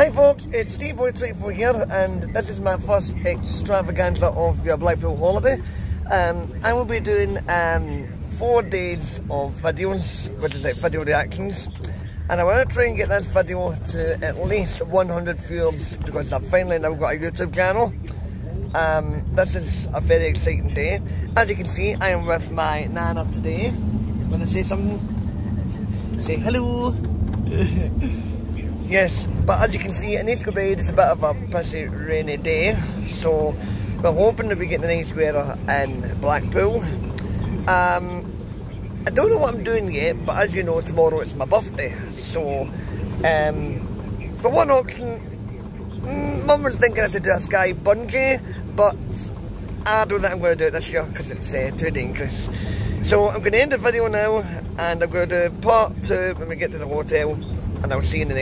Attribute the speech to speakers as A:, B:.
A: Hi folks, it's Steve Boy 24 here and this is my first extravaganza of your Blackpool holiday. Um, I will be doing um, four days of videos, which is like video reactions. And I want to try and get this video to at least 100 views because I've finally now got a YouTube channel. Um, this is a very exciting day. As you can see, I am with my Nana today. Want to say something? Say hello. yes, but as you can see, in Kilbride it's a bit of a pissy rainy day. So we're hoping to be getting a nice weather in Blackpool. Um, I don't know what I'm doing yet, but as you know, tomorrow it's my birthday. So, um, for one option, mm, Mum was thinking I should do a sky bungee, but I don't think I'm going to do it this year because it's uh, too dangerous. So I'm going to end the video now, and I'm going to do part two when we get to the hotel, and I'll see you in the next